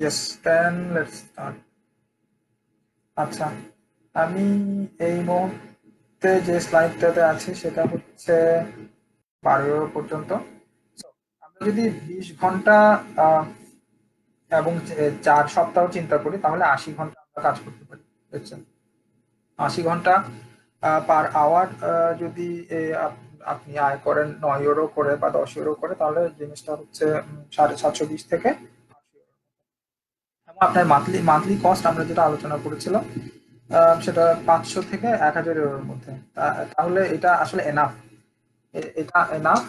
Yes then let's start আচ্ছা আমি এই মুহূর্তে যে স্লাইডটাতে আছি সেটা হচ্ছে বারো পর্যন্ত। আমরা যদি বিশ ঘণ্টা এবং চার সপ্তাহ চিন্তা করি, তাহলে আশি ঘণ্টা আমরা কাজ করতে পারি বুঝছেন আশি ঘণ্টা পার আওয়ার যদি আপনি আয় করেন নয় ইউরো করে বা দশ ইউরো করে, তাহলে জিনিসটা হচ্ছে সাড়ে সাতশো বিশ থেকে আপনার মান্থলি মান্থলি কস্ট আমরা যেটা আলোচনা করেছিলাম সেটা পাঁচশো থেকে এক হাজার ইউরোর মধ্যে। তাহলে এটা আসলে এনাফ এটা এনাফ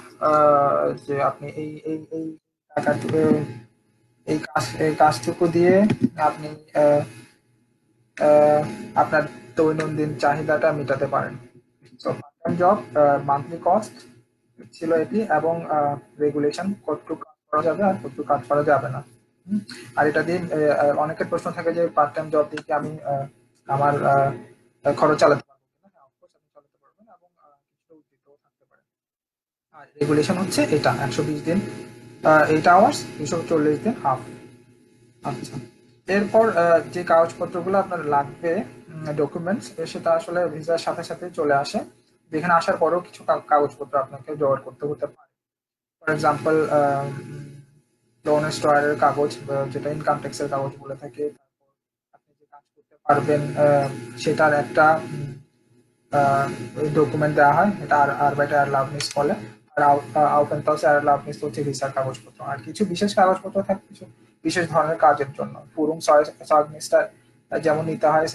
যে আপনি এই এই এই টাকাটুকু এই কাজ, এই কাজটুকু দিয়ে আপনি আপনার দৈনন্দিন চাহিদাটা মেটাতে পারেন। So part time job monthly cost ছিল এটি এবং রেগুলেশন কতটুকু কাজ করা যাবে আর কতটুকু কাজ করা যাবে না। আর এটা দিয়ে অনেকের প্রশ্ন থাকে যে পার্ট টাইম জব দিয়ে আমি আমার খরচ চালাতে পারব হ্যাঁ পারবেন এবং রেগুলেশন হচ্ছে এটা, একশো বিশ দিন এইট আওয়ার্স দুশো চল্লিশ দিন হাফ আচ্ছা এরপর যে কাগজপত্রগুলো আপনার লাগবে ডকুমেন্টস সেটা আসলে ভিসার সাথে সাথে চলে আসে। যেখানে আসার পরেও কিছু কাগজপত্র আপনাকে জোগাড় করতে হতে পারে। ফর এক্সাম্পল লোন স্টোয়ারের কাগজ যেটা ইনকাম ট্যাক্সের কাগজ বলে থাকে আপনি যে কাজ করতে পারবেন সেটার একটা ডকুমেন্ট দেওয়া হয়, এটা আর আরবাইটার অ্যালাউনিস বলে। আর আউপেন্তাস অ্যালাউনিস হচ্ছে ভিসার কাগজপত্র। আর কিছু বিশেষ কাগজপত্র থাকে, কিছু বিশেষ ধরনের কাজের জন্য। পুরুং সাগনিসটা যেমন নিতে হয়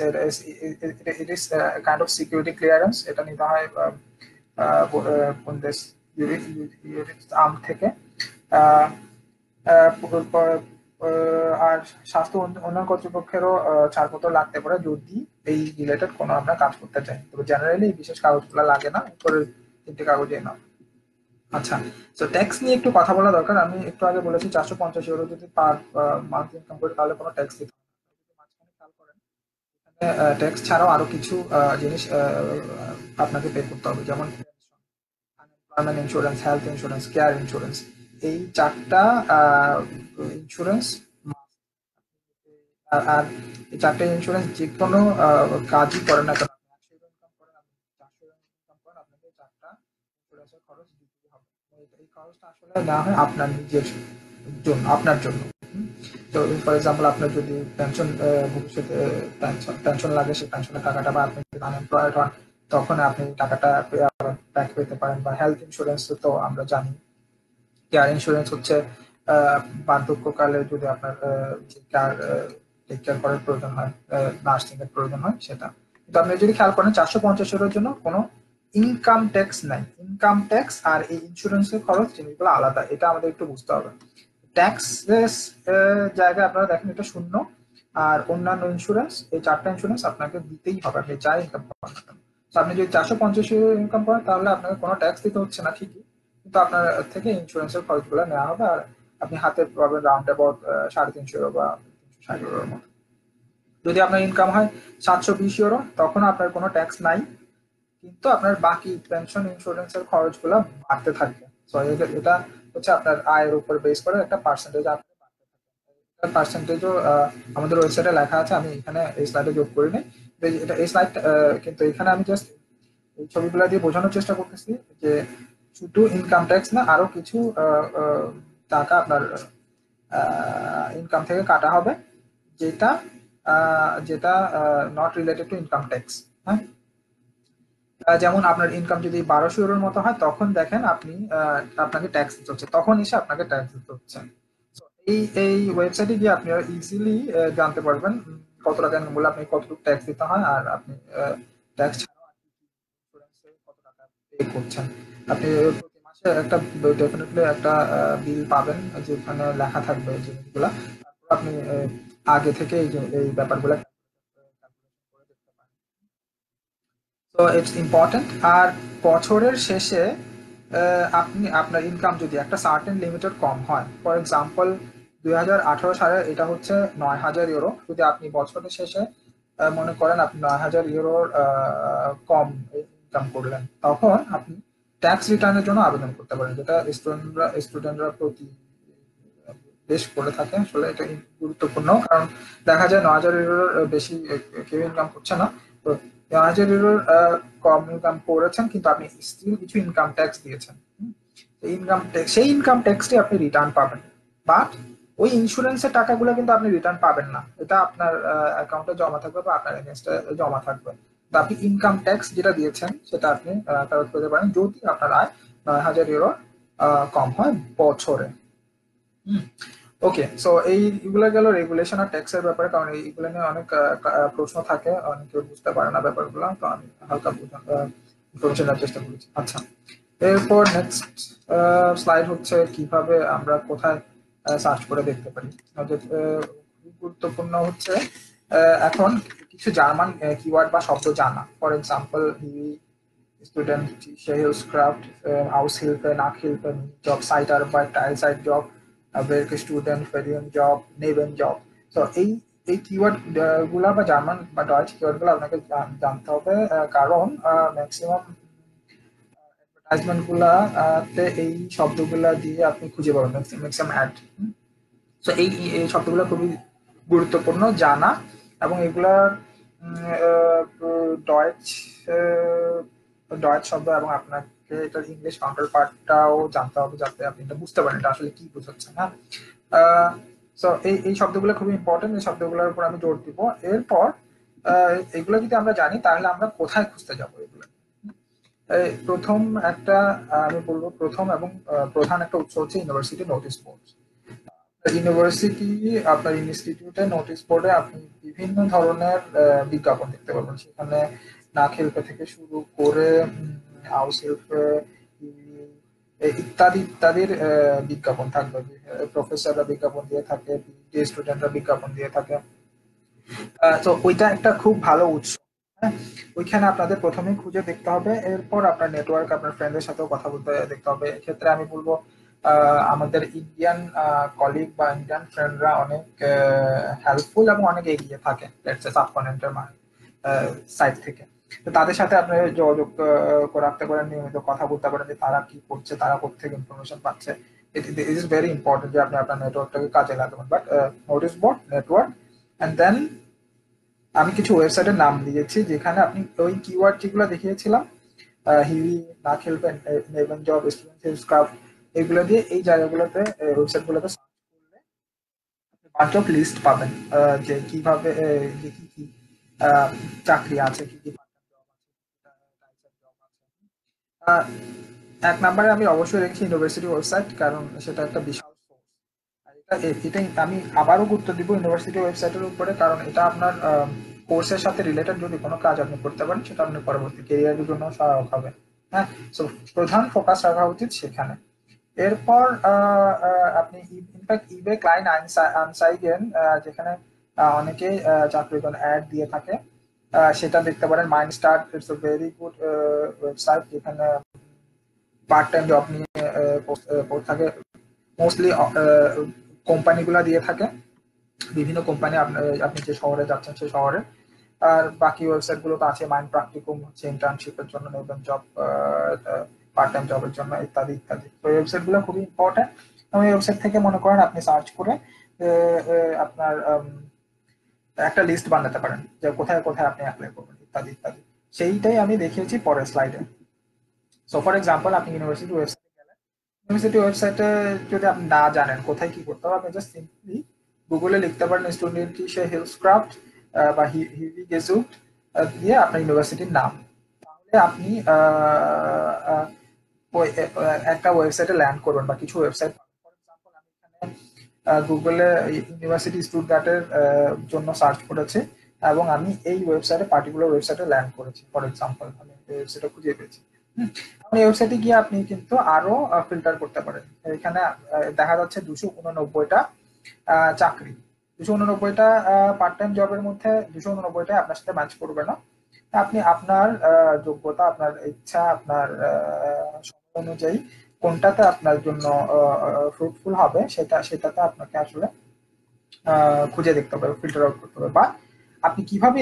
it is kind of security clearance এটা নিতে হয় কোন দেশ আম থেকে। আর স্বাস্থ্য উন্নয়ন কর্তৃপক্ষেরও ছাড়পত্র লাগতে পারে যদি এই রিলেটেড কোনো আমরা কাজ করতে চাই। তবে জেনারেলি বিশেষ কাগজগুলো লাগে না উপরের তিনটে কাগজে না আচ্ছা তো ট্যাক্স নিয়ে একটু কথা বলা দরকার। আমি একটু আগে বলেছি চারশো পঞ্চাশ ইউরো যদি পার মান্থ ইনকাম করে, তাহলে কোনো ট্যাক্স দিতে ট্যাক্স ছাড়াও আরও কিছু জিনিস আপনাকে পে করতে হবে। যেমন unemployment insurance health insurance care insurance এই চারটা ইন্স্যুরেন্স আর এই চারটে ইন্স্যুরেন্স যে কোনো কাজই করেন না কেন? আপনি না হয় আপনার নিজের জন্য, আপনার জন্য। তো ফর এক্সাম্পল আপনার যদি পেনশন ভবিষ্যতে পেনশন লাগে, সেই পেনশনের টাকাটা বা আপনি যদি আনএমপ্লয়েড হন, তখন আপনি টাকাটা ব্যাক পেতে পারেন। বা হেলথ ইন্স্যুরেন্স তো আমরা জানি। কেয়ার ইন্স্যুরেন্স হচ্ছে বার্ধক্যকালে যদি আপনার টেক কেয়ার করার প্রয়োজন হয় নার্সিং এর প্রয়োজন হয় সেটা। কিন্তু আপনি যদি খেয়াল করেন, চারশো পঞ্চাশ এর জন্য কোনো ইনকাম ট্যাক্স নাই। ইনকাম ট্যাক্স আর এই ইন্স্যুরেন্সের খরচ জিনিসগুলো আলাদা, এটা আমাদের একটু বুঝতে হবে। ট্যাক্স জায়গায় আপনারা দেখেন এটা শূন্য, আর অন্যান্য ইন্স্যুরেন্স এই চারটা ইন্স্যুরেন্স আপনাকে দিতেই হবে, আপনি যাই ইনকাম করেন আপনি যদি চারশো পঞ্চাশ ইনকাম করেন, তাহলে আপনাকে কোনো ট্যাক্স দিতে হচ্ছে না, ঠিকই। কিন্তু আপনার থেকে ইন্স্যুরেন্সের খরচগুলো নেওয়া হবে আর আপনি হাতে পাবেন রাউন্ড অ্যাবাউট সাড়ে তিনশো ইউরো বা ষাট ইউরোর মতো। যদি আপনার ইনকাম হয় সাতশো বিশ ইউরো তখন আপনার কোনো ট্যাক্স নাই, কিন্তু আপনার বাকি পেনশন ইন্স্যুরেন্সের খরচগুলো বাড়তে থাকবে। সো এটা হচ্ছে আপনার আয়ের উপর বেস করে একটা পার্সেন্টেজ থাকে পার্সেন্টেজও আমাদের ওয়েবসাইটে লেখা আছে, আমি এখানে এই স্লাইডে যোগ করিনি এটা, এই স্লাইড কিন্তু এখানে আমি জাস্ট এই ছবিগুলো দিয়ে বোঝানোর চেষ্টা করতেছি যে শুধু ইনকাম ট্যাক্স না, আরও কিছু টাকা আপনার ইনকাম থেকে কাটা হবে, যেটা যেটা not related to income tax হ্যাঁ? যেমন আপনার ইনকাম যদি বারোশো ইউরোর মতো হয়, তখন দেখেন আপনি আপনাকে ট্যাক্স দিতে হচ্ছে, তখন এসে আপনাকে ট্যাক্স দিতে হচ্ছে। এই এই ওয়েবসাইটে গিয়ে আপনি ইজিলি জানতে পারবেন কত টাকা মূল্য আপনি কতটুকু ট্যাক্স দিতে হয়, আর আপনি ট্যাক্স ছাড়া কত টাকা পে করছেন। আপনি প্রতি মাসে একটা ডেফিনেটলি একটা বিল পাবেন যেখানে লেখা থাকবে জিনিসগুলা তারপর আপনি আগে থেকে এই এই ব্যাপারগুলো তো ইটস ইম্পর্টেন্ট আর বছরের শেষে আপনি, আপনার ইনকাম যদি একটা সার্টেন লিমিটেড কম হয় ফর এক্সাম্পল দুই হাজার আঠারো সালে এটা হচ্ছে নয় হাজার ইউরো যদি আপনি বছরের শেষে মনে করেন আপনি নয় হাজার ইউরোর কম ইনকাম করলেন, তখন আপনি ট্যাক্স রিটার্নের জন্য আবেদন করতে পারেন, যেটা স্টুডেন্টরা স্টুডেন্টরা প্রতি বেশ করে থাকে। আসলে এটা গুরুত্বপূর্ণ, কারণ দেখা যায় ন হাজার ইউরোর বেশি কেউ ইনকাম করছে না। তো ন হাজার ইউরোর কম ইনকাম করেছেন, কিন্তু আপনি স্টিল কিছু ইনকাম ট্যাক্স দিয়েছেন। ইনকাম ট্যাক্স সেই ইনকাম ট্যাক্সটি আপনি রিটার্ন পাবেন। বাট ওই ইন্স্যুরেন্সের টাকাগুলো কিন্তু আপনি রিটার্ন পাবেন না। এটা আপনার অ্যাকাউন্টে জমা থাকবে বা আপনার এগেনস্টে জমা থাকবে। আপনি ইনকাম ট্যাক্স যেটা দিয়েছেন, সেটা আপনি ফেরত পেতে পারেন যদি আপনার আয় নয় হাজার ইউরো কম হয় বছরে। ওকে সো এইগুলো গেল রেগুলেশন আর ট্যাক্সের ব্যাপারে, কারণ এইগুলো নিয়ে অনেক প্রশ্ন থাকে, অনেকে বুঝতে পারে না ব্যাপারগুলো, তো আমি হালকা ইনফরমেশন দেওয়ার চেষ্টা করেছি। আচ্ছা এরপর নেক্সট স্লাইড হচ্ছে কীভাবে আমরা কোথায় সার্চ করে দেখতে পারি। গুরুত্বপূর্ণ হচ্ছে এখন কিছু জার্মান কিওয়ার্ড বা শব্দ জানা। For example student Hilfskraft, Aushilfe, Nachhilfe, Job, Zeitarbeit, Teilzeit Job, Werk Student, Ferien Job, Neben Job. So এই এই কিওয়ার্ডগুলা বা জার্মান বা ডয়েচ কিওয়ার্ডগুলো আপনাকে জানতে হবে কারণ ম্যাক্সিমাম অ্যাডভার্টাইজমেন্ট গুলাতে এই শব্দগুলা দিয়ে আপনি খুঁজে পাবেন ম্যাক্সিমাম অ্যাড এই এই শব্দগুলো খুবই গুরুত্বপূর্ণ জানা। এবং এগুলার ডয়েচ ডয়েচ শব্দ এবং আপনাকে এটার ইংলিশ কাউন্টার পার্টটাও জানতে হবে যাতে আপনি এটা বুঝতে পারেন এটা আসলে কি বোঝাচ্ছেন হ্যাঁ সো এই এই শব্দগুলো খুবই ইম্পর্টেন্ট এই শব্দগুলোর উপর আমি জোর দিব। এরপর এগুলো যদি আমরা জানি, তাহলে আমরা কোথায় খুঁজতে যাব এগুলো? প্রথম একটা, আমি বলব প্রথম এবং প্রধান একটা উৎস হচ্ছে ইউনিভার্সিটি নোটিশ বোর্ড ইউনিভার্সিটি আপনার ইনস্টিটিউটে নোটিশ বোর্ডে আপনি বিভিন্ন ধরনের বিজ্ঞাপন দেখতে পাবেন সেখানে না খেলপে থেকে শুরু করে ইত্যাদি, ইত্যাদির বিজ্ঞাপন থাকবে। প্রফেসররা বিজ্ঞাপন দিয়ে থাকে স্টুডেন্টরা বিজ্ঞাপন দিয়ে থাকে। তো ওইটা একটা খুব ভালো উৎস। হ্যাঁ ওইখানে আপনাদের প্রথমেই খুঁজে দেখতে হবে। এরপর আপনার নেটওয়ার্ক আপনার ফ্রেন্ডের সাথেও কথা বলতে দেখতে হবে। এক্ষেত্রে আমি বলব আমাদের ইন্ডিয়ান কলিগ বা ইন্ডিয়ান ফ্রেন্ডরা অনেক হেল্পফুল এবং অনেক এগিয়ে থাকে সাবকন্টিনেন্টের সাইড থেকে। তো তাদের সাথে আপনি যোগাযোগ রাখতে পারেন, নিয়মিত কথা বলতে পারেন যে তারা কি করছে, তারা থেকে ইনফরমেশন পাচ্ছে। ইট ইজ ভেরি ইম্পর্টেন্ট যে আপনি আপনার নেটওয়ার্কটাকে কাজে লাগাবেন। But notice board network and then আমি কিছু ওয়েবসাইটের নাম দিয়েছি যেখানে আপনি ওই কিওয়ার্ড যেগুলো দেখিয়েছিলাম হিভি না খেলবেন নেবেন জব স্টুডেন্ট ক্রাফট এগুলো দিয়ে এই জায়গাগুলোতে ওয়েবসাইটগুলোতে সার্চ করলে অফ লিস্ট পাবেন যে কীভাবে যে কি কি চাকরি আছে, কি কি এক নম্বরে আমি অবশ্যই রেখেছি ইউনিভার্সিটি ওয়েবসাইট কারণ সেটা একটা বিশাল সোর্স এটাই আমি আবারও গুরুত্ব দিব ইউনিভার্সিটি ওয়েবসাইটের উপরে, কারণ এটা আপনার কোর্সের সাথে রিলেটেড যদি কোনো কাজ আপনি করতে পারেন, সেটা আপনি পরবর্তী কেরিয়ারের জন্য সহায়ক হবে। হ্যাঁ সো প্রধান ফোকাস রাখা উচিত সেখানে। এরপর আপনি ইনফ্যাক্ট ইবে ক্লাইন আনসাইগেন যেখানে অনেকেই চাকরির জন্য অ্যাড দিয়ে থাকে। সেটা দেখতে পারেন mind start it's a very good website যেখানে পার্ট টাইম জব নিয়ে থাকে। মোস্টলি কোম্পানিগুলো দিয়ে থাকে। বিভিন্ন কোম্পানি আপনি যে শহরে যাচ্ছেন, সেই শহরে। আর বাকি ওয়েবসাইটগুলো তো আছে মাইন্ড প্র্যাকটিকুম হচ্ছে ইন্টার্নশিপের জন্য নতুন জব পার্ট টাইম জবের জন্য ইত্যাদি ইত্যাদি। তো ওয়েবসাইটগুলো খুবই ইম্পর্টেন্ট এবং এই ওয়েবসাইট থেকে মনে করেন আপনি সার্চ করে আপনার একটা লিস্ট বানাতে পারেন, যে কোথায় কোথায় আপনি অ্যাপ্লাই করবেন, ইত্যাদি ইত্যাদি। সেইটাই আমি দেখিয়েছি পরের স্লাইডে সো ফর এক্সাম্পল আপনি ইউনিভার্সিটি ওয়েবসাইটে গেলেন। ইউনিভার্সিটি ওয়েবসাইটে যদি আপনি না জানেন কোথায় কি করতে হবে, আপনি জাস্ট সিম্পলি গুগলে লিখতে পারেন স্টুডেন্ট সে হিলসক্রাফট বা হিভি গেজুট দিয়ে আপনার ইউনিভার্সিটির নাম। তাহলে আপনি একটা ওয়েবসাইটে ল্যান্ড করবেন বা কিছু ওয়েবসাইট গুগলে ইউনিভার্সিটি স্টুডেন্টের জন্য সার্চ করেছি এবং আমি এই ওয়েবসাইটে পার্টিকুলার ওয়েবসাইটে ল্যান্ড করেছি ফর এক্সাম্পল আমি ওয়েবসাইটে খুঁজে পেয়েছি। এই ওয়েবসাইটে গিয়ে আপনি কিন্তু আরও ফিল্টার করতে পারেন। এখানে দেখা যাচ্ছে দুশো উননব্বইটা চাকরি। দুশো উননব্বইটা পার্ট টাইম জবের মধ্যে দুশো উননব্বইটা আপনার সাথে ম্যাচ করবে না। আপনি আপনার যোগ্যতা, আপনার ইচ্ছা, আপনার অনুযায়ী কোনটাতে আপনার জন্য ফ্রুটফুল হবে সেটা, সেটাতে আপনাকে আসলে খুঁজে দেখতে হবে ফিল্টার আউট করতে হবে। বা আপনি কীভাবে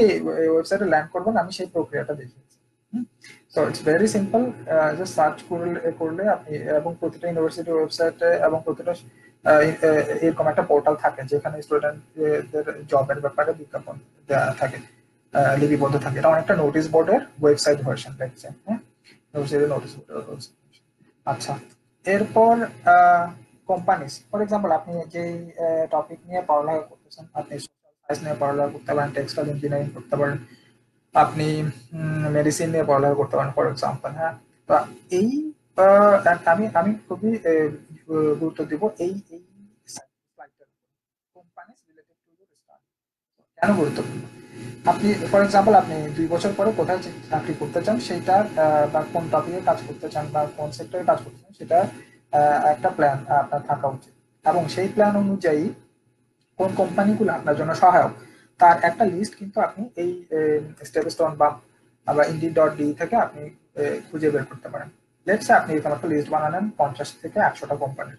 ওয়েবসাইটে ল্যান্ড করবেন, আমি সেই প্রক্রিয়াটা দেখিয়েছি। So it's very simple just search করলে করলে আপনি, এবং প্রতিটা ইউনিভার্সিটি ওয়েবসাইটে এবং প্রতিটা এরকম একটা পোর্টাল থাকে, যেখানে স্টুডেন্টদের জবের ব্যাপারে বিজ্ঞাপন দেওয়া থাকে লিপিবদ্ধ থাকে। এটা অনেকটা নোটিশ বোর্ডের ওয়েবসাইট ভার্সন দেখছে হ্যাঁ নোটিশ বোর্ডের আচ্ছা। এরপর কোম্পানিজ ফর এক্সাম্পল আপনি যেই টপিক নিয়ে পড়ালেখা করতেছেন, আপনি সোশ্যাল সায়েন্স নিয়ে পড়ালেখা করতে পারেন টেক্সটাইল ইঞ্জিনিয়ারিং করতে পারেন, আপনি মেডিসিন নিয়ে পড়ালেখা করতে পারেন ফর এক্সাম্পল হ্যাঁ? তো এই আমি আমি খুবই গুরুত্ব দিব এই এই কোম্পানিজ রিলেটেড টু কেন গুরুত্বপূর্ণ? আপনি ফর এক্সাম্পল আপনি দুই বছর পরে কোথায় চাকরি করতে চান সেইটা বা কোন টপিকে কাজ করতে চান, বা কোন সেক্টরে কাজ করতে চান, সেটা একটা প্ল্যান আপনার থাকা উচিত। এবং সেই প্ল্যান অনুযায়ী কোন কোম্পানিগুলো আপনার জন্য সহায়ক, তার একটা লিস্ট কিন্তু আপনি এই স্টেপস্টোন বা বা ইন্ডি ডট ডি থেকে আপনি খুঁজে বের করতে পারেন। লেটসে আপনি এরকম একটা লিস্ট বানালেন পঞ্চাশ থেকে একশোটা কোম্পানির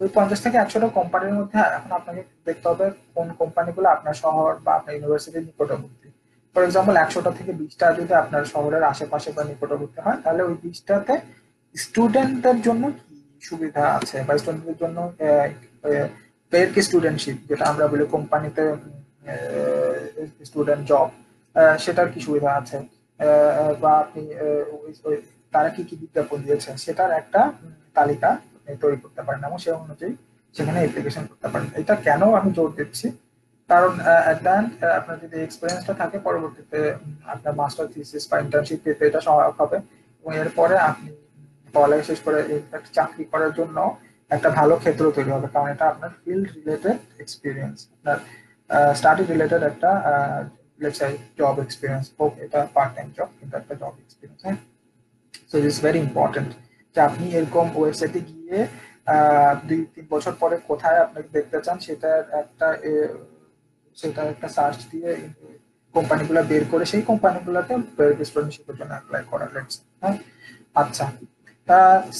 ওই পঞ্চাশ থেকে একশোটা কোম্পানির মধ্যে এখন আপনাকে দেখতে হবে কোন কোম্পানিগুলো আপনার শহর বা আপনার ইউনিভার্সিটির নিকটবর্তী। ফর এক্সাম্পল একশোটা থেকে বিশটা যদি আপনার শহরের আশেপাশে বা নিকটবর্তী হয়, তাহলে ওই বিশটাতে স্টুডেন্টদের জন্য কি সুবিধা আছে? বা স্টুডেন্টদের জন্য কি স্টুডেন্টশিপ যেটা আমরা বলি কোম্পানিতে স্টুডেন্ট জব সেটার কি সুবিধা আছে? বা আপনি তারা কি কি বিজ্ঞাপন দিয়েছে সেটার একটা তালিকা। তৈরি করতে পারেন এবং সেই অনুযায়ী সেখানে অ্যাপ্লিকেশন করতে পারেন। এটা কেন আমি জোর দিচ্ছি? কারণ আপনার যদি এক্সপিরিয়েন্সটা থাকে, পরবর্তীতে আপনার মাস্টার থিসিস বা ইন্টার্নশিপ পেতে এটা সহায়ক হবে। এবং এরপরে আপনি পড়ালেখা শেষ করে একটা চাকরি করার জন্য একটা ভালো ক্ষেত্র তৈরি হবে। কারণ এটা আপনার ফিল্ড রিলেটেড এক্সপিরিয়েন্স আপনার স্টাডি রিলেটেড একটা লেটস জব এক্সপিরিয়েন্স হোক, এটা পার্ট টাইম জব কিন্তু একটা জব এক্সপিরিয়েন্স হ্যাঁ? So it is very important যে আপনি এরকম ওয়েবসাইটে গিয়ে দুই, তিন বছর পরে কোথায় আপনাকে দেখতে চান সেটার একটা সেটা একটা সার্চ দিয়ে কোম্পানিগুলো বের করে সেই কোম্পানিগুলোতে স্টুডেন্টশিপের জন্য অ্যাপ্লাই করা লেটস হ্যাঁ? আচ্ছা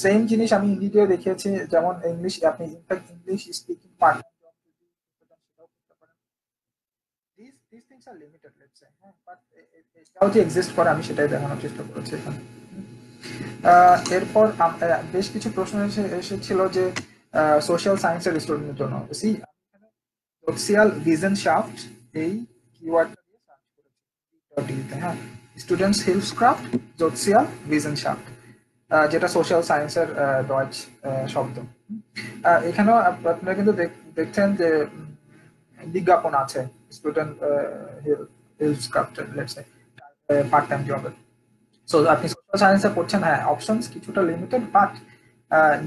সেম জিনিস আমি হিন্দিতেও দেখিয়েছি, যেমন ইংলিশ, আপনি in fact English speaking part limited let's হ্যাঁ? বাট এটাও যে এক্সিস্ট করে, আমি সেটাই দেখানোর চেষ্টা করেছি এখানে। এরপর বেশ কিছু প্রশ্ন এসে এসেছিল যে সোশ্যাল সায়েন্সের স্টুডেন্টের জন্য। সি সোশিয়াল ভিজন শাফট এই কিওয়ার্ডটা দিয়ে সার্চ করেছি। হ্যাঁ। স্টুডেন্টস হিলসক্রাফট সোশিয়াল ভিজন শাফট যেটা সোশ্যাল সায়েন্সের ডয়েচ শব্দ। এখানেও আপনারা কিন্তু দেখছেন যে বিজ্ঞাপন আছে স্টুডেন্ট হিলসক্রাফটের লেটস পার্ট টাইম জবের সো আপনি সোশ্যাল সায়েন্সে পড়ছেন হ্যাঁ অপশনস কিছুটা লিমিটেড বাট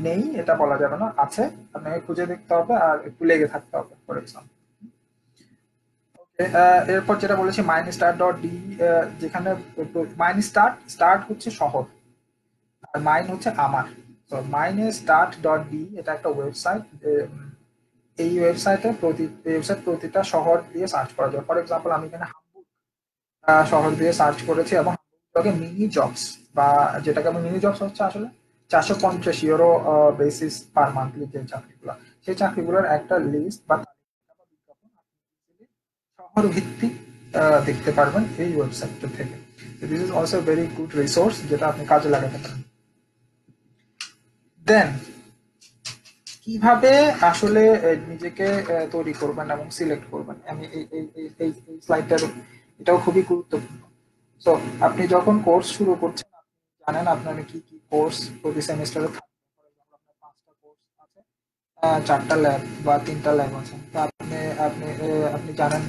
নেই, এটা বলা যাবে না, আছে। আপনাকে খুঁজে দেখতে হবে আর একটু লেগে থাকতে হবে ফর এক্সাম্পল এরপর যেটা বলেছি মাইন স্টার ডট ডি যেখানে মাইন স্টার্ট স্টার্ট হচ্ছে শহর, আর মাইন হচ্ছে আমার। তো মাইনে স্টার্ট ডট ডি এটা একটা ওয়েবসাইট এই ওয়েবসাইটে প্রতি ওয়েবসাইট প্রতিটা শহর দিয়ে সার্চ করা যায়। ফর এক্সাম্পল আমি এখানে হামবুর্গ শহর দিয়ে সার্চ করেছি এবং মিনি জবস বা যেটাকে আমি মিনি জবস হচ্ছে আসলে চারশো পঞ্চাশ ইউরো বেসিস পার মান্থলি যে চাকরিগুলো, সেই চাকরিগুলোর একটা লিস্ট বা শহর ভিত্তিক দেখতে পারবেন এই ওয়েবসাইটটা থেকে। This is also very good resource যেটা আপনি কাজে লাগাতে পারেন। দেন কীভাবে আসলে নিজেকে তৈরি করবেন এবং সিলেক্ট করবেন? আমি এই স্লাইডটার এটাও খুবই গুরুত্বপূর্ণ। সো আপনি যখন কোর্স শুরু করছেন, আপনি জানেন আপনার কি কি কোর্স প্রতি সেমিস্টারে থাকবে। পাঁচটা কোর্স আছে চারটা ল্যাব বা তিনটা ল্যাব আছে। তো আপনি আপনি আপনি জানেন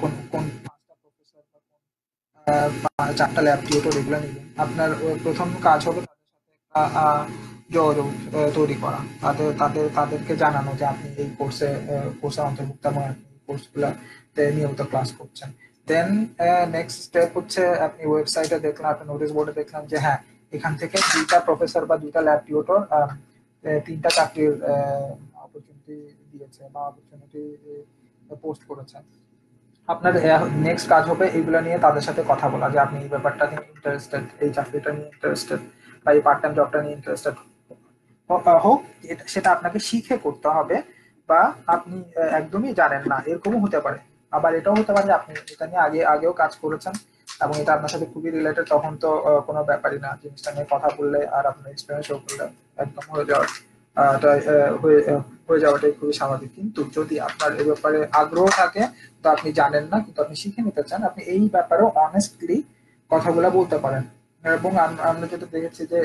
কোন কোন পাঁচটা প্রফেসর বা কোন চারটা ল্যাব টিউটর এগুলো নেবেন। আপনার প্রথম কাজ হবে তাদের সাথে একটা যোগাযোগ তৈরি করা। তাদের তাদের তাদেরকে জানানো যে আপনি এই কোর্সে কোর্সে অন্তর্ভুক্ত এবং কোর্সগুলোতে নিয়মিত ক্লাস করছেন। দেন নেক্সট স্টেপ হচ্ছে আপনি ওয়েবসাইটে দেখলাম, আপনি নোটিশ বোর্ডে দেখলাম যে হ্যাঁ এখান থেকে দুইটা প্রফেসর বা দুইটা ল্যাব টিউটর তিনটা চাকরির অপরচুনিটি দিয়েছে বা অপরচুনিটি পোস্ট করেছে। আপনার নেক্সট কাজ হবে এগুলো নিয়ে তাদের সাথে কথা বলা, যে আপনি এই ব্যাপারটা নিয়ে ইন্টারেস্টেড এই চাকরিটা নিয়ে ইন্টারেস্টেড বা এই পার্ট টাইম জবটা নিয়ে ইন্টারেস্টেড হোক সেটা আপনাকে শিখে করতে হবে বা আপনি একদমই জানেন না, এরকমও হতে পারে। আবার এটাও হতে পারে আপনি এটা নিয়ে আগে, আগেও কাজ করেছেন এবং এটা আপনার সাথে খুবই রিলেটেড তখন তো কোনো ব্যাপারই না। জিনিসটা নিয়ে কথা বললে আর আপনার এক্সপিরিয়েন্স করলে একদম হয়ে যাওয়ার হয়ে যাওয়াটাই খুবই স্বাভাবিক। কিন্তু যদি আপনার এই ব্যাপারে আগ্রহ থাকে, তো আপনি জানেন না, কিন্তু আপনি শিখে নিতে চান, আপনি এই ব্যাপারেও অনেস্টলি কথাগুলো বলতে পারেন। এবং আমরা যেটা দেখেছি যে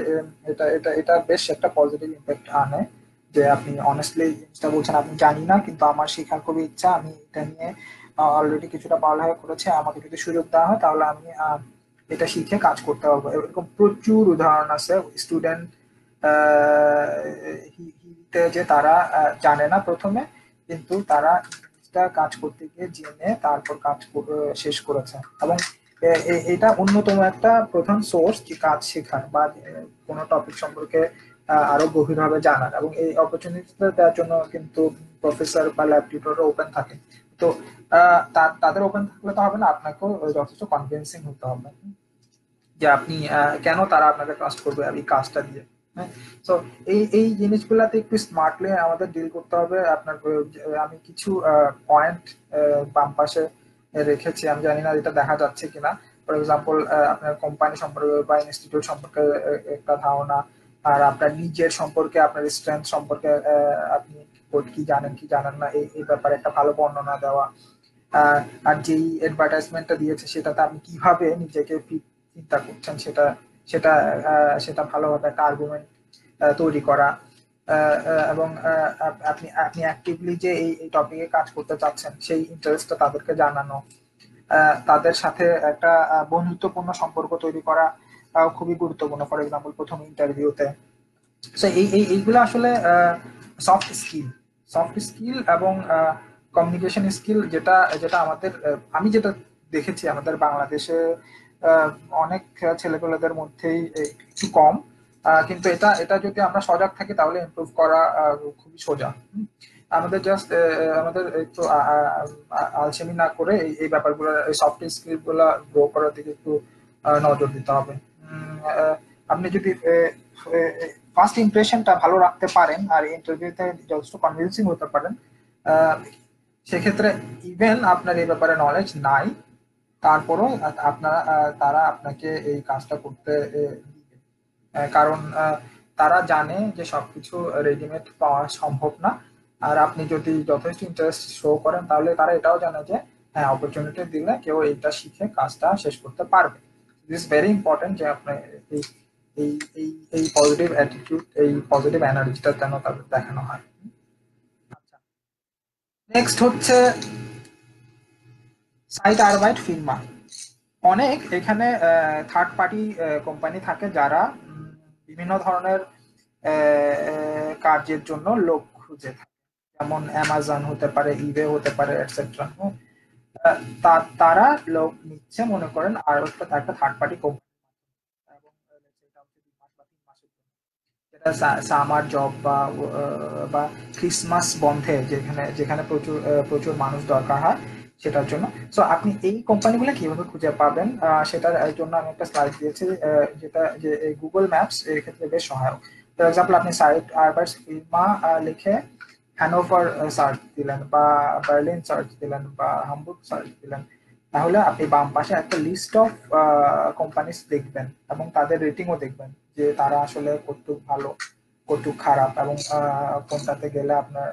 এটা এটা এটা বেশ একটা পজিটিভ ইম্প্যাক্ট আনে যে আপনি অনেস্টলি জিনিসটা বলছেন। আপনি জানি না, কিন্তু আমার শেখার খুবই ইচ্ছা, আমি এটা নিয়ে অলরেডি কিছুটা পড়ালেখা করেছে, আমাকে যদি সুযোগ দেওয়া হয়, তাহলে আমি এটা শিখে কাজ করতে পারব। এরকম প্রচুর উদাহরণ আছে স্টুডেন্ট যে তারা জানে না প্রথমে, কিন্তু তারা কাজ করতে গিয়ে জেনে তারপর কাজ শেষ করেছে। এবং এটা অন্যতম একটা প্রধান সোর্স যে কাজ শেখার বা কোনো টপিক সম্পর্কে আরও গভীরভাবে জানার। এবং এই অপরচুনিটিটা দেওয়ার জন্য কিন্তু প্রফেসর বা ল্যাব টিউটর ওপেন থাকে। তো তাদের ওপেন থাকলে তো হবে না, আপনাকেও যথেষ্ট কনভিন্সিং হতে হবে। যে আপনি কেন তারা আপনাকে ট্রাস্ট করবে এই কাজটা দিয়ে হ্যাঁ? তো এই এই জিনিসগুলাতে একটু স্মার্টলি আমাদের ডিল করতে হবে। আপনার, আমি কিছু পয়েন্ট বাম পাশে রেখেছি। আমি জানি না এটা দেখা যাচ্ছে কিনা। ফর এক্সাম্পল আপনার কোম্পানি সম্পর্কে বা ইনস্টিটিউট সম্পর্কে একটা ধারণা, আর আপনার নিজের সম্পর্কে, আপনার স্ট্রেংথ সম্পর্কে আপনি কি জানেন কি জানেন না, এই এই ব্যাপারে একটা ভালো বর্ণনা দেওয়া। আর যেই অ্যাডভার্টাইজমেন্টটা দিয়েছে সেটাতে আপনি কীভাবে নিজেকে চিন্তা করছেন সেটা সেটা সেটা ভালোভাবে একটা আর্গুমেন্ট তৈরি করা। এবং আপনি আপনি অ্যাক্টিভলি যে এই এই টপিকে কাজ করতে চাচ্ছেন, সেই ইন্টারেস্টটা তাদেরকে জানানো। তাদের সাথে একটা বন্ধুত্বপূর্ণ সম্পর্ক তৈরি করা খুবই গুরুত্বপূর্ণ। ফর এক্সাম্পল প্রথম ইন্টারভিউতে সো এই এই, এইগুলো আসলে সফট স্কিল সফট স্কিল এবং কমিউনিকেশন স্কিল যেটা যেটা আমাদের আমি যেটা দেখেছি আমাদের বাংলাদেশে অনেক ছেলেপেলেদের মধ্যেই একটু কম কিন্তু এটা এটা যদি আমরা সজাগ থাকি তাহলে ইমপ্রুভ করা খুবই সোজা। আমাদের জাস্ট আমাদের একটু আলসেমি না করে এই ব্যাপারগুলো, এই সফট স্কিলগুলা গ্রো করার দিকে একটু নজর দিতে হবে। আপনি যদি ফার্স্ট ইমপ্রেশনটা ভালো রাখতে পারেন আর ইন্টারভিউতে যথেষ্ট কনভিন্সিং হতে পারেন সেক্ষেত্রে ইভেন আপনার এই ব্যাপারে নলেজ নাই, তারপরও আপনারা, তারা আপনাকে এই কাজটা করতে কারণ তারা জানে যে সবকিছু রেডিমেড পাওয়া সম্ভব না। আর আপনি যদি যথেষ্ট ইন্টারেস্ট শো করেন, তাহলে তারা এটাও জানে যে হ্যাঁ অপরচুনিটি দিলে কেউ এইটা শিখে কাজটা শেষ করতে পারবে। দিস ভেরি ইম্পর্টেন্ট যে আপনি এই এই এই পজিটিভ অ্যাটিটিউড এই পজিটিভ এনার্জিটা যেন তাদের দেখানো হয়। নেক্সট হচ্ছে সাইট আরবাইট ফিল্মা অনেক এখানে থার্ড পার্টি কোম্পানি থাকে যারা বিভিন্ন ধরনের কার্যের জন্য লোক খুঁজে থাকে। যেমন অ্যামাজন হতে পারে ইবে হতে পারে এটসেট্রা তারা লোক নিচ্ছে, মনে করেন আর একটা একটা থার্ড পার্টি কোম্পানি যেটা সামার জব বা বা ক্রিসমাস বন্ধে যেখানে যেখানে প্রচুর প্রচুর মানুষ দরকার হয় সেটার জন্য। সো আপনি এই কোম্পানিগুলো কীভাবে খুঁজে পাবেন? সেটার জন্য আমি একটা স্লাইড দিয়েছি যেটা, যে গুগল ম্যাপস এর ক্ষেত্রে বেশ সহায়ক। ফর এক্সাম্পল আপনি সাইট আরবার্স ফিল্মা লিখে হ্যানোভার সার্চ দিলেন বা বার্লিন সার্চ দিলেন বা হামবুর্গ সার্চ দিলেন, তাহলে আপনি বাম পাশে একটা লিস্ট অফ কোম্পানিস দেখবেন এবং তাদের রেটিংও দেখবেন। যে তারা আসলে কতটুক ভালো, কতটুক খারাপ এবং কোনটাতে গেলে আপনার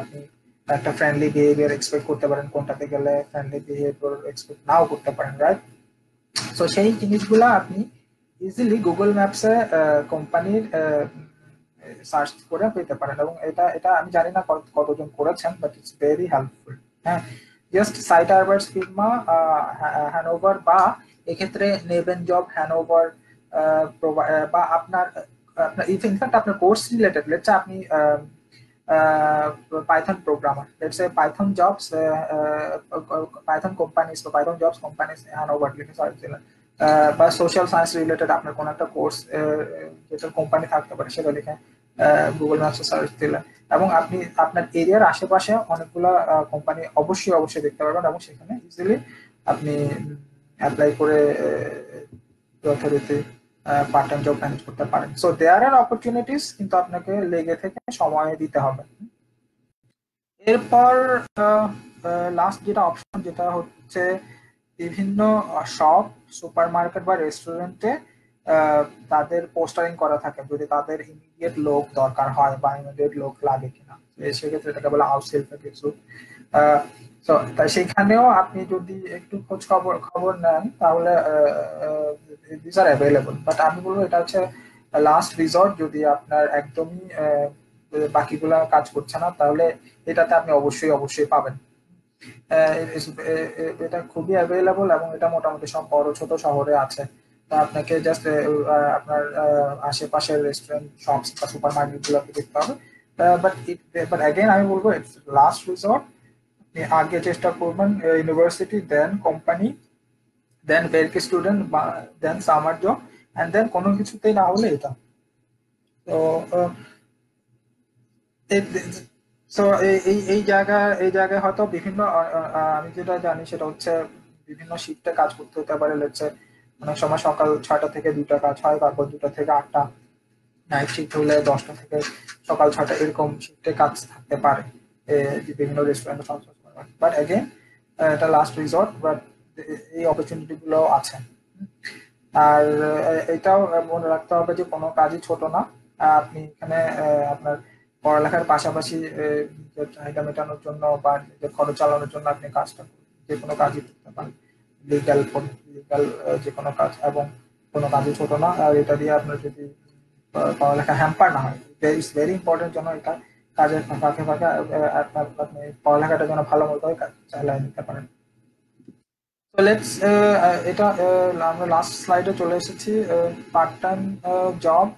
আপনি একটা ফ্রেন্ডলি বিহেভিয়ার এক্সপেক্ট করতে পারেন, কোনটাতে গেলে ফ্রেন্ডলি বিহেভিয়ার এক্সপেক্ট নাও করতে পারেন রাইট সো সেই জিনিসগুলো আপনি ইজিলি গুগল ম্যাপসে কোম্পানির সার্চ করে পেতে পারেন এবং এটা এটা আমি জানি না কতজন করেছেন বাট ইটস ভেরি হেল্পফুল হ্যাঁ? জাস্ট সাইট আরবার্স ফিল্মা হ্যানোভার বা এক্ষেত্রে নেবেন জব হ্যানোভার বা আপনার আপনার ইনফ্যাক্ট আপনার কোর্স রিলেটেড লেটস আপনি Python programmer let's say Python jobs Python companies বা পাইথন জবস কোম্পানিজ হ্যানোভার লিখে সার্চ দিলেন বা সোশ্যাল সায়েন্স রিলেটেড আপনার কোনো একটা কোর্স যেটা কোম্পানি থাকতে পারে, সেটা লিখে গুগল ম্যাপসে সার্চ দিলেন এবং আপনি, আপনার এরিয়ার আশেপাশে অনেকগুলো কোম্পানি অবশ্যই অবশ্যই দেখতে পারবেন এবং সেখানে ইজিলি আপনি অ্যাপ্লাই করে যথারীতি পার্ট টাইম জব ম্যানেজ করতে পারেন। সো দেয়ার আর অপরচুনিটিস কিন্তু আপনাকে লেগে থেকে সময় দিতে হবে। এরপর লাস্ট যেটা অপশন যেটা হচ্ছে বিভিন্ন শপ সুপার মার্কেট বা রেস্টুরেন্টে তাদের পোস্টারিং করা থাকে, যদি তাদের ইমিডিয়েট লোক দরকার হয় বা ইমিডিয়েট লোক লাগে কিনা। সেক্ষেত্রে এটাকে বলে আউটসেল কিছু তাই সেখানেও আপনি যদি একটু খোঁজ খবর খবর নেন, তাহলে দিস আর অ্যাভেলেবল বাট আমি বলব এটা হচ্ছে লাস্ট রিসর্ট যদি আপনার একদমই বাকিগুলা কাজ করছে না, তাহলে এটাতে আপনি অবশ্যই অবশ্যই পাবেন। এটা খুবই অ্যাভেলেবল এবং এটা মোটামুটি সব বড়, ছোট শহরে আছে। তা আপনাকে জাস্ট আপনার আশেপাশের রেস্টুরেন্ট শপস বা সুপার মার্কেট গুলোকে দেখতে হবে। বাট বাট অ্যাগেন আমি বলব লাস্ট রিসর্ট আগে চেষ্টা করবেন university then company then বেরকে student then summer job and then কোনো কিছুতেই না হলে এটা। তো সো এই এই জায়গা, এই জায়গায় হয়তো বিভিন্ন আমি যেটা জানি সেটা হচ্ছে বিভিন্ন শিফটে কাজ করতে হতে পারে লেটসে অনেক সময় সকাল ছয়টা থেকে দুটা কাজ হয়, তারপর দুটা থেকে আটটা নাইট শিফট হলে দশটা থেকে সকাল ছয়টা এরকম শিফটে কাজ থাকতে পারে বিভিন্ন রেস্টুরেন্ট বাট অ্যাগেন এটা লাস্ট রিসর্ট বাট এই অপরচুনিটি গুলো আছে। আর এটাও মনে রাখতে হবে যে কোনো কাজই ছোট না। আপনি এখানে আপনার পড়ালেখার পাশাপাশি নিজের চাহিদা মেটানোর জন্য বা নিজের খরচ চালানোর জন্য আপনি কাজটা যে কোনো কাজই করতে পারেন। লিগাল লিগাল যে কোনো কাজ এবং কোনো কাজই ছোট না। আর এটা দিয়ে আপনার যদি পড়ালেখা হ্যাম্পার না হয়। ইটস ভেরি ইম্পর্টেন্ট যেন এটা কাজের ফাঁকে ফাঁকে আপনি পড়ালেখাটা যেন ভালো মতো চালিয়ে নিতে পারেন। তো লেটস এটা আমরা লাস্ট স্লাইডে চলে এসেছি পার্ট টাইম জব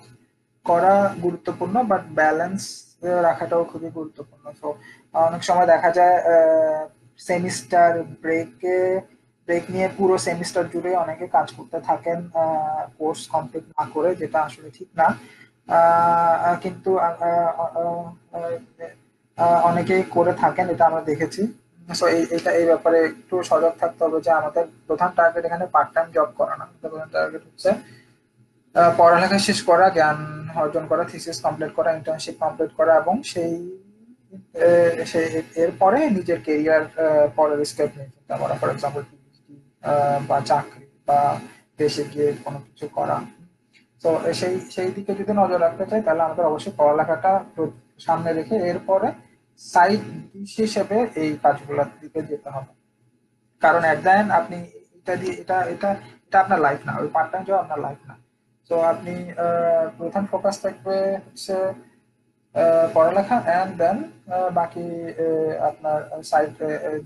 করা গুরুত্বপূর্ণ বাট ব্যালেন্স রাখাটাও খুবই গুরুত্বপূর্ণ। তো অনেক সময় দেখা যায় সেমিস্টার ব্রেকে ব্রেক নিয়ে পুরো সেমিস্টার জুড়ে অনেকে কাজ করতে থাকেন কোর্স কমপ্লিট না করে, যেটা আসলে ঠিক না। কিন্তু অনেকেই করে থাকেন, এটা আমরা দেখেছি। সো এটা, এই ব্যাপারে একটু সজাগ থাকতে হবে যে আমাদের প্রধান টার্গেট এখানে পার্ট টাইম জব করা না। প্রধান টার্গেট হচ্ছে পড়ালেখা শেষ করা, জ্ঞান অর্জন করা থিসিস কমপ্লিট করা ইন্টার্নশিপ কমপ্লিট করা এবং সেই সেই এরপরে নিজের কেরিয়ার পরের স্টেপ নিয়ে চিন্তা করা ফর এক্সাম্পল বা চাকরি বা দেশে গিয়ে কোনো কিছু করা। তো সেই সেই দিকে যদি নজর রাখতে চাই, তাহলে আমাদের অবশ্যই পড়ালেখাটা সামনে রেখে এরপরে সাইড হিসেবে এই কাজগুলোর দিকে যেতে হবে। কারণ এন্ড আপনি এটা দিয়ে, এটা এটা এটা আপনার লাইফ না, ওই পার্ট টাইম জব আপনার লাইফ না। তো আপনি প্রধান ফোকাস থাকবে হচ্ছে পড়ালেখা অ্যান্ড দেন বাকি আপনার সাইড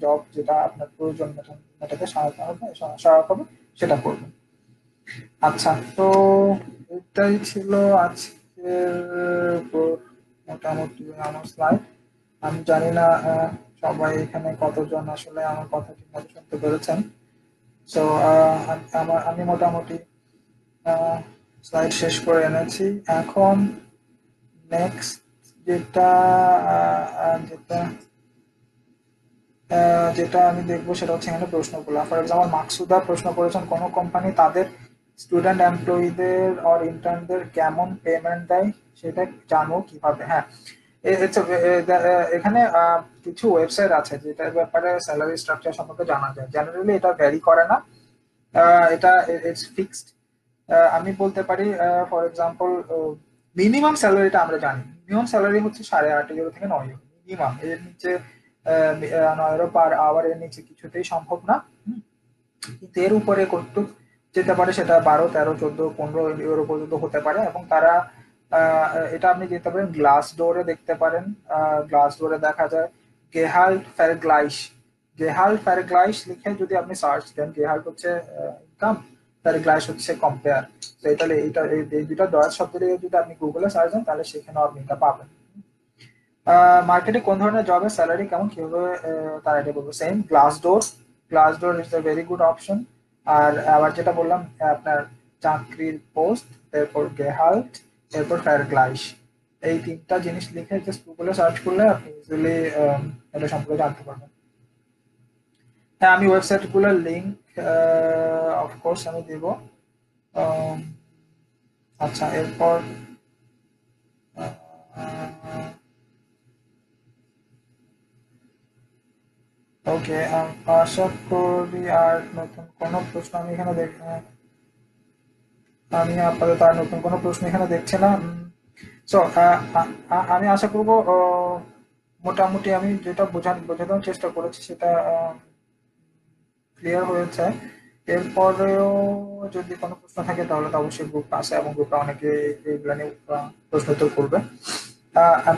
জব যেটা আপনার প্রয়োজন সহায়তা হবে সহায়ক হবে, সেটা করবেন। আচ্ছা তো এটাই ছিল আজকের মোটামুটি আমার স্লাইড আমি জানি না সবাই এখানে কতজন আসলে আমার কথা ঠিকভাবে শুনতে পেরেছেন। সো আমার, আমি মোটামুটি স্লাইড শেষ করে এনেছি। এখন নেক্সট যেটা যেটা যেটা আমি দেখব সেটা হচ্ছে এখানে প্রশ্নগুলো। ফর এক্সাম্পল মাকসুদা প্রশ্ন করেছেন, কোন কোম্পানি তাদের স্টুডেন্ট এমপ্লয়ীদের অর ইন্টার্নদের কেমন পেমেন্ট দেয়, সেটা জানব কীভাবে। হ্যাঁ এখানে কিছু ওয়েবসাইট আছে, যেটার ব্যাপারে স্যালারি স্ট্রাকচার সম্পর্কে জানা যায়। জেনারেলি এটা ভ্যারি করে না। এটা ইটস ফিক্সড আমি বলতে পারি ফর এক্সাম্পল মিনিমাম স্যালারিটা আমরা জানি। মিনিমাম স্যালারি হচ্ছে সাড়ে আট ইউরো থেকে নয় ইউরো মিনিমাম এর নিচে নয় ইউরো পার আওয়ার এর নিচে কিছুতেই সম্ভব না। কিন্তু এর উপরে কতটুক যেতে পারে সেটা বারো, তেরো, চোদ্দ, পনেরো ইউরো পর্যন্ত হতে পারে এবং তারা এটা আপনি যেতে পারেন গ্লাস ডোরে দেখতে পারেন গ্লাস ডোরে দেখা যায় গেহাল্ট ফ্যারগ্লাইশ গেহাল্ট ফ্যারগ্লাইশ লিখে যদি আপনি সার্চ দেন গেহাল্ট হচ্ছে ইনকাম ফ্যারগ্লাইশ হচ্ছে কম্পেয়ার তো তাহলে এইটা, এই দুটা ডয়ার শব্দ দিয়ে যদি আপনি গুগলে সার্চ দেন, তাহলে সেখানে আপনি এটা পাবেন। মার্কেটে কোন ধরনের জবের স্যালারি কেমন, কীভাবে তারা এটা বলব? Same glass door glass door is a very good option আর আবার যেটা বললাম, আপনার চাকরির পোস্ট এরপর গেহাল্ট এরপর ফায়ার গ্লাইশ এই তিনটা জিনিস লিখে জাস্ট গুগলে সার্চ করলে আপনি ইজিলি এটা সম্পর্কে জানতে পারবেন। হ্যাঁ আমি ওয়েবসাইটগুলোর লিঙ্ক অফকোর্স আমি দেব। আচ্ছা এরপর ওকে আশা করি আর নতুন কোনো প্রশ্ন আমি এখানে দেখ আমি আপাতত আর নতুন কোনো প্রশ্ন এখানে দেখছি না। সো আমি আশা করব মোটামুটি আমি যেটা বোঝান, বোঝানোর চেষ্টা করেছি সেটা ক্লিয়ার হয়েছে। এরপরেও যদি কোনো প্রশ্ন থাকে তাহলে তো অবশ্যই গ্রুপ আছে এবং গ্রুপে অনেকে এইগুলো নিয়ে প্রশ্ন উত্তর করবে।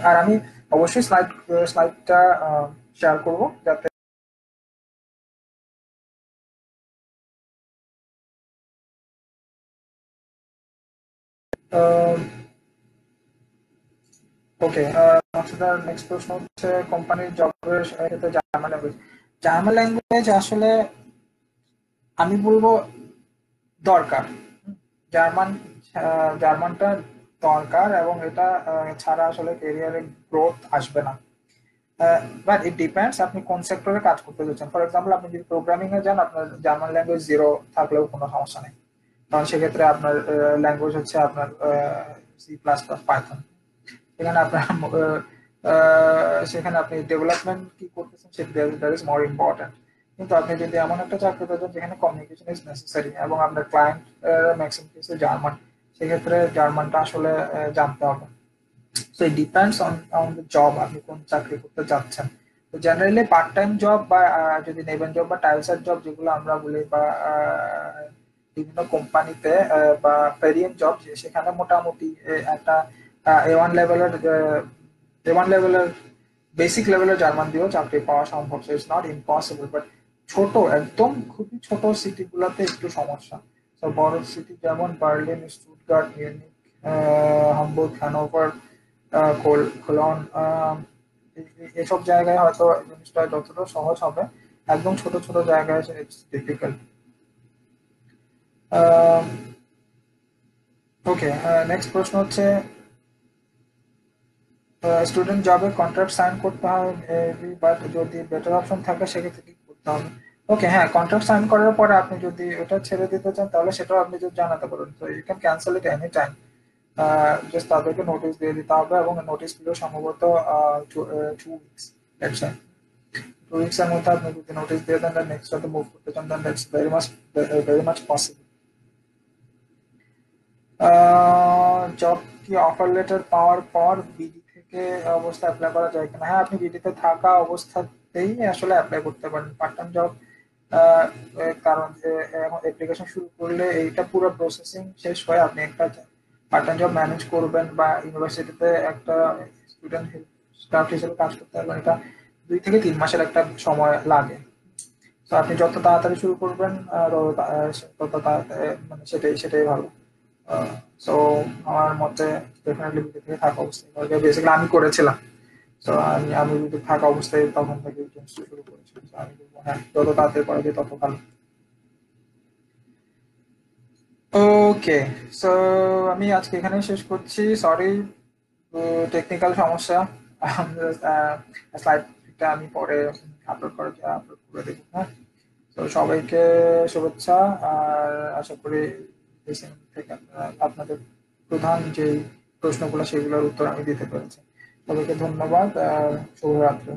আর আমি অবশ্যই স্লাইড স্লাইডটা শেয়ার করব যাতে ওকে মাসুদার নেক্সট প্রশ্ন হচ্ছে কোম্পানির জবের ক্ষেত্রে জার্মান ল্যাঙ্গুয়েজ জার্মান ল্যাঙ্গুয়েজ আসলে আমি বলব দরকার। জার্মান জার্মানটা দরকার এবং এটা ছাড়া আসলে ক্যারিয়ারে গ্রোথ আসবে না। বাট ইট ডিপেন্ডস আপনি কোন সেক্টরে কাজ করতে চাচ্ছেন ফর এক্সাম্পল আপনি যদি প্রোগ্রামিং এ যান, আপনার জার্মান ল্যাঙ্গুয়েজ জিরো থাকলেও কোনো সমস্যা নেই। কারণ সেক্ষেত্রে আপনার ল্যাঙ্গুয়েজ হচ্ছে আপনার সি প্লাস প্লাস পাইথন সেখানে আপনার সেখানে আপনি ডেভেলপমেন্ট কি করতেছেন সেটা দ্যাট ইজ মোর ইম্পর্টেন্ট কিন্তু আপনি যদি এমন একটা চাকরি যান যেখানে কমিউনিকেশন ইজ নেসেসারি এবং আপনার ক্লায়েন্ট ম্যাক্সিমাম কেসে জার্মান সেক্ষেত্রে জার্মানটা আসলে জানতে হবে। So it depends on on the job আপনি কোন চাকরি করতে যাচ্ছেন তো জেনারেলি পার্ট টাইম জব বা যদি নেবেন জব বা টাইলসের জব যেগুলো আমরা বলি বা বিভিন্ন কোম্পানিতে বা পেরিয়েন জব সেখানে মোটামুটি একটা ওয়ান লেভেলের এ ওয়ান লেভেলের বেসিক লেভেলের জার্মান দিয়েও চাকরি পাওয়া সম্ভব so it's not impossible but ছোট, একদম খুবই ছোট সিটিগুলোতে একটু সমস্যা। তো বড় সিটি যেমন Berlin Stuttgart Munich Hamburg Hanover Cologne এসব জায়গায় হয়তো জিনিসটা যতটা সহজ হবে, একদম ছোট ছোট জায়গায় ইটস ডিফিকাল্ট ওকে নেক্সট প্রশ্ন হচ্ছে স্টুডেন্ট জবে কন্ট্রাক্ট সাইন করতে হবে বাট যদি বেটার অপশন থাকে, সেক্ষেত্রে কি করতে হবে? ওকে হ্যাঁ কন্ট্রাক্ট সাইন করার পরে আপনি যদি ওটা ছেড়ে দিতে চান, তাহলে সেটাও আপনি যদি জানাতে পারেন। তো you can cancel it any time just তাদেরকে নোটিশ দিয়ে দিতে হবে এবং নোটিশগুলো সম্ভবত two weeks let's two weeks এর মধ্যে আপনি যদি নোটিশ দিয়ে দেন নেক্সট হয়তো মুভ করতে চান then that's very much very much possible job কি অফার লেটার পাওয়ার পর বিডি থেকে অবস্থা অ্যাপ্লাই করা যায় কিনা। হ্যাঁ আপনি বিডিতে থাকা অবস্থাতেই আসলে অ্যাপ্লাই করতে পারেন। পার্ট টাইম জব কারণ অ্যাপ্লিকেশন শুরু করলে এইটা পুরো প্রসেসিং শেষ হয়ে আপনি একটা পার্ট টাইম জব ম্যানেজ করবেন বা ইউনিভার্সিটিতে একটা স্টুডেন্ট স্টাফ হিসেবে কাজ করতে পারবেন। এটা দুই থেকে তিন মাসের একটা সময় লাগে। তো আপনি যত তাড়াতাড়ি শুরু করবেন তত তাড়াতাড়ি মানে সেটাই সেটাই ভালো। সো আমার মতে ডেফিনেটলি থেকে অবস্থায় বেসিক্যালি আমি করেছিলাম, তো আমি আমি যদি থাকা অবস্থায় তখন থেকে শুরু করেছিলাম আমি হ্যাঁ যত তাড়াতাড়ি করা যায় তত ভালো। ওকে সো আমি আজকে এখানে শেষ করছি। সরি টেকনিক্যাল সমস্যা। স্লাইডটা আমি পরে আপলোড করে আপলোড করে দেবো হ্যাঁ? তো সবাইকে শুভেচ্ছা, আর আশা করি থেকে আপনাদের প্রধান যে প্রশ্নগুলো সেগুলোর উত্তর আমি দিতে পেরেছি। সবাইকে ধন্যবাদ আর শুভরাত্রি।